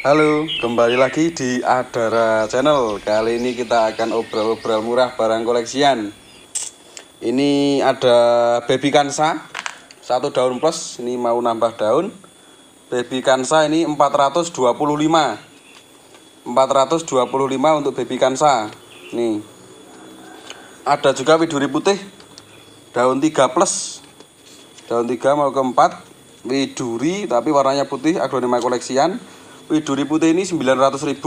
Halo, kembali lagi di Adara Channel. Kali ini kita akan obrol-obrol murah barang koleksian. Ini ada baby kansa, satu daun plus, ini mau nambah daun. Baby kansa ini 425. 425 untuk baby kansa. Nih. Ada juga widuri putih, daun 3 plus. Daun 3 mau ke 4. Widuri tapi warnanya putih, aglonema koleksian. Widuri putih ini 900.000.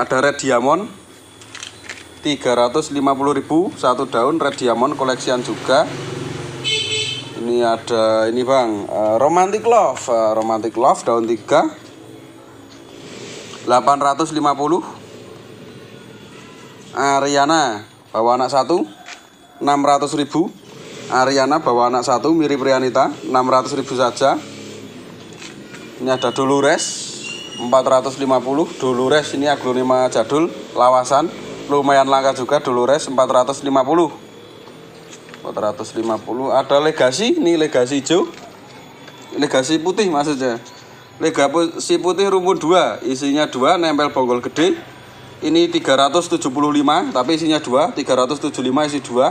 Ada red diamond 350.000 satu daun red diamond koleksian juga. Ini ada ini Bang, eh, romantic love, eh, romantic love daun 3 850 Ariana bawa anak satu 600.000 Ariana bawa anak satu mirip Rianita 600.000 saja ini ada Dolores 450 Dolores ini aglonema jadul lawasan. Lumayan langka juga Dolores 450 450 ada legasi ini legasi hijau. Legasi putih maksudnya. Legasi putih rumpun 2 isinya 2 nempel bonggol gede. Ini 375 tapi isinya 2 375 isi 2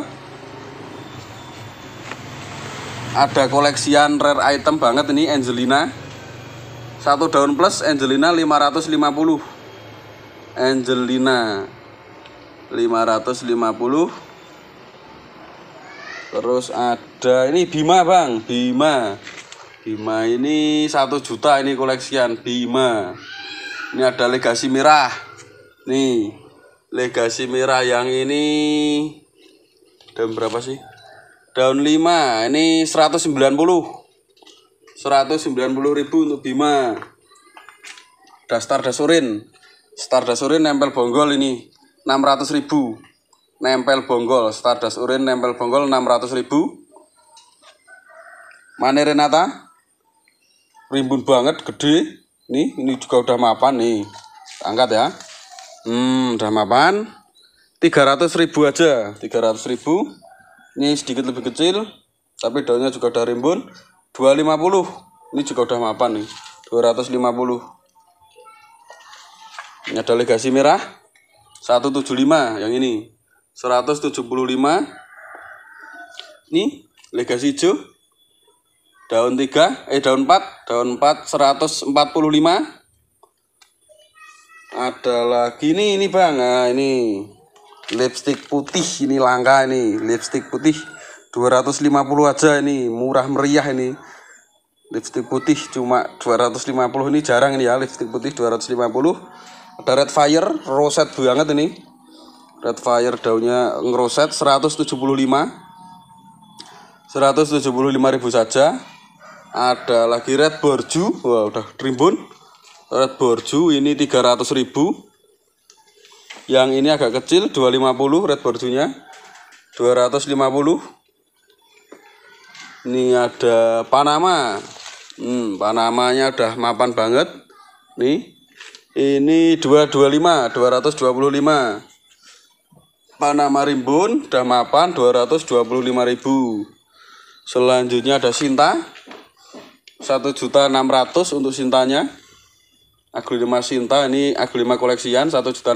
ada koleksian rare item banget ini Angelina satu daun plus Angelina 550 Angelina 550 terus ada ini Bima bang. Bima. Bima ini satu juta ini koleksian Bima. Ini ada legasi merah. Nih legasi merah yang ini. Daun berapa sih? Daun 5 ini 190 190 ribu untuk Bima. Dastar Dasurin Star Dasurin nempel bonggol ini 600 ribu. Nempel bonggol. Stardust Urin nempel bonggol 600 ribu. Mane Renata? Rimbun banget gede. Nih ini juga udah mapan nih. Angkat ya. Hmm udah mapan. 300 ribu aja. 300 ribu. Ini sedikit lebih kecil Tapi daunnya juga udah rimbun 250 Ini juga udah mapan nih 250 Ini ada legasi merah 175 yang ini 175 Nih legasi hijau Daun 3 Eh daun 4 Daun 4 145 Ada lagi nih ini bang. Nah ini Lipstick putih ini langka ini Lipstick putih 250 aja ini Murah meriah ini. Lipstick putih cuma 250 ini jarang ini ya lipstick putih 250 ada red fire roset banget ini. Red fire daunnya ngeroset 175 175 ribu saja. Ada lagi red borju wah udah rimbun red borju ini 300 ribu. Yang ini agak kecil 250 red borjunya 250 ini ada Panama. Hmm, Panamanya udah mapan banget. Nih ini 225 225 Panama Rimbun udah mapan 225.000 selanjutnya ada Sinta. 1.600 untuk Sintanya. Aglima Sinta ini aglima koleksian 1.600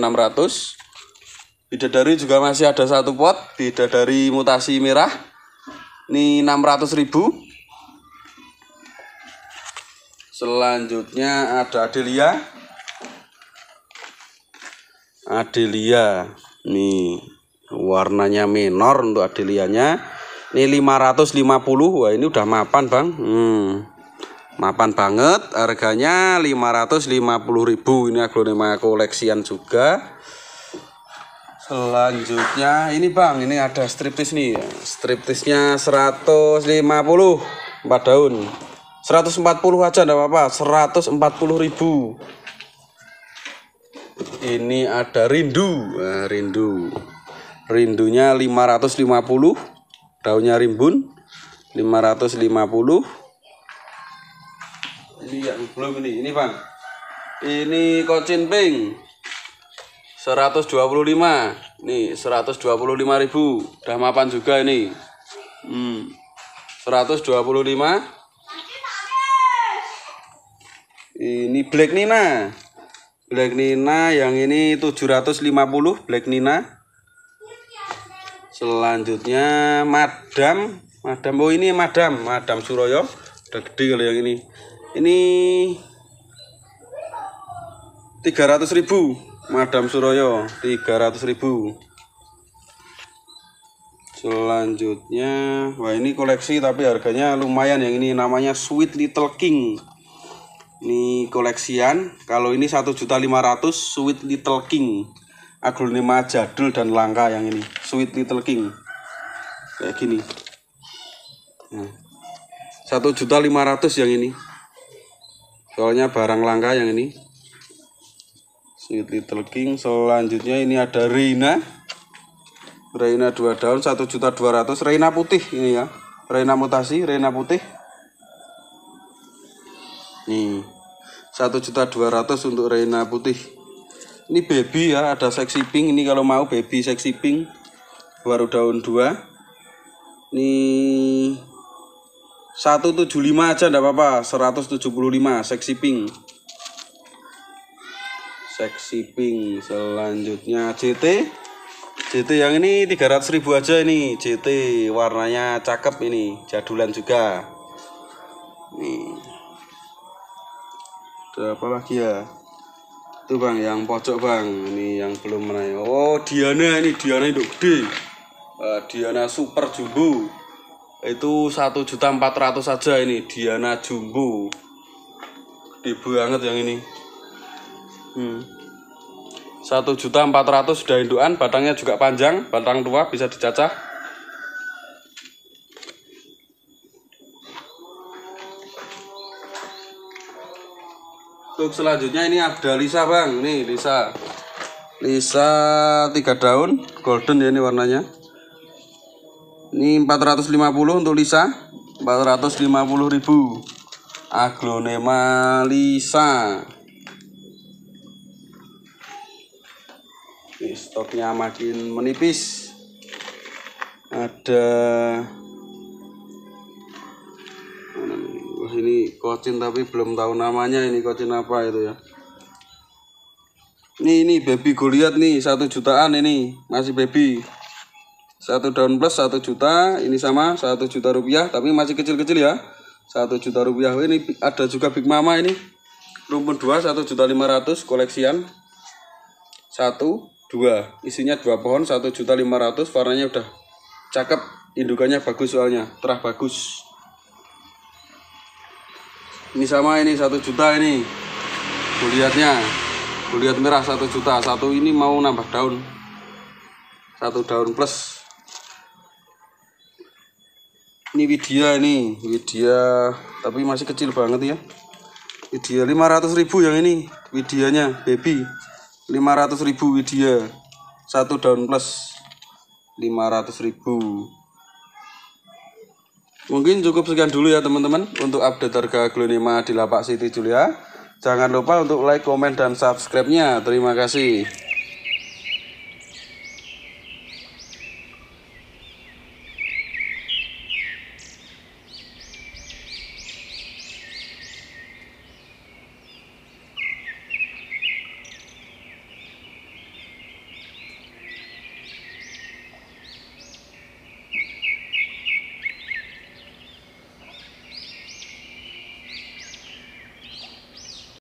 Bidadari juga masih ada satu pot Bidadari mutasi merah ini 600 ribu. Selanjutnya ada Adelia. Adelia nih warnanya minor untuk Adelianya. Ini 550 wah ini udah mapan bang. Hmm, mapan banget. Harganya 550.000 ini aglonema koleksian juga Selanjutnya ini bang, ini ada striptis nih. Striptisnya 150 4 daun. 140 aja enggak apa-apa, 140 ribu. Ini ada rindu, nah, rindu. Rindunya 550, daunnya rimbun 550. Ini yang belum ini, ini bang. Ini kocin pink. 125 nih 125.000 udah mapan juga ini. Hmm, 125 ini Black Nina. Black Nina yang ini 750 Black Nina. Selanjutnya Madam. Madam. Oh ini Madam. Madam Suroyo. Udah gede kalau yang ini. Ini 300 ribu Madam Suroyo 300 ribu. Selanjutnya wah ini koleksi tapi harganya lumayan. Yang ini namanya Sweet Little King. Ini koleksian. Kalau ini 1.500 Sweet Little King. Aglonema jadul dan langka yang ini Sweet Little King. Kayak gini. Nah, satu juta lima ratus yang ini. Soalnya barang langka yang ini Sweet Little King. Selanjutnya ini ada Reina. Reina dua daun satu juta dua ratus. Reina putih ini ya. Reina mutasi Reina putih. Nih satu juta dua ratus untuk Reina putih. Ini baby ya ada seksi pink. Ini kalau mau baby seksi pink. Baru daun dua. Ini 175 aja enggak apa-apa. 175 seksi pink seksi pink. Selanjutnya CT JT yang ini 300 ribu aja ini. JT warnanya cakep ini. Jadulan juga. Nih. Ada apa lagi ya? Itu bang yang pojok bang. Ini yang belum menaik. Oh Diana ini. Diana itu gede. Uh, Diana super jumbo. Itu satu juta empat ratus saja ini. Diana jumbo. Gede banget yang ini satu juta empat ratus sudah indukan batangnya juga panjang batang tua bisa dicacah. Untuk selanjutnya ini ada Lisa bang. Nih Lisa. Lisa tiga daun golden ya ini warnanya. Ini 450 untuk Lisa 450 ribu. Aglonema Lisa Nih, stoknya makin menipis. Ada Wah, ini kocin tapi belum tahu namanya ini kocin apa itu ya. Ini ini baby goliat nih satu jutaan ini masih baby. Satu daun plus satu juta ini sama satu juta rupiah tapi masih kecil-kecil ya. Satu juta rupiah ini ada juga big mama ini. Rumpun dua satu juta lima ratus koleksian. Satu dua. Isinya dua pohon satu juta lima ratus. Warnanya udah cakep. Indukannya bagus soalnya. Terah bagus. Ini sama ini satu juta ini. Kulihatnya kulihat merah satu juta. Satu ini mau nambah daun. Satu daun plus. Ini Widya ini. Widya tapi masih kecil banget ya. Widya 500 ribu yang ini. Widyanya baby 500 ribu Widya. Satu daun plus 500 ribu. Mungkin cukup sekian dulu ya teman-teman untuk update harga aglonema di lapak City Julia. Jangan lupa untuk like, komen, dan subscribe nya terima kasih